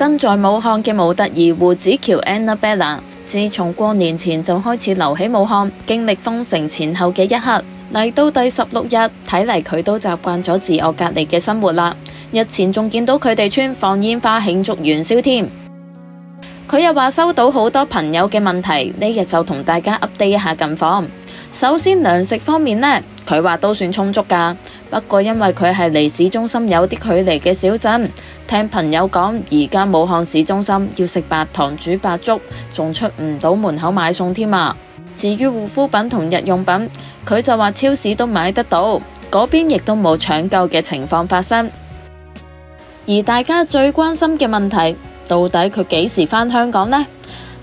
身在武漢嘅模特儿胡子喬 Annabella，自從過年前就開始留喺武漢，經歷封城前後嘅一刻，嚟到第十六日，睇嚟佢都習慣咗自我隔離嘅生活啦。日前仲見到佢哋村放煙花慶祝元宵添。佢又話收到好多朋友嘅問題，呢日就同大家 update 一下近況。首先糧食方面呢，佢話都算充足㗎。不過因為佢係離市中心有啲距離嘅小鎮，聽朋友講，而家武漢市中心要食白糖煮白粥，仲出唔到門口買餸添啊。至於護膚品同日用品，佢就話超市都買得到，嗰邊亦都冇搶購嘅情況發生。而大家最關心嘅問題，到底佢幾時返香港呢？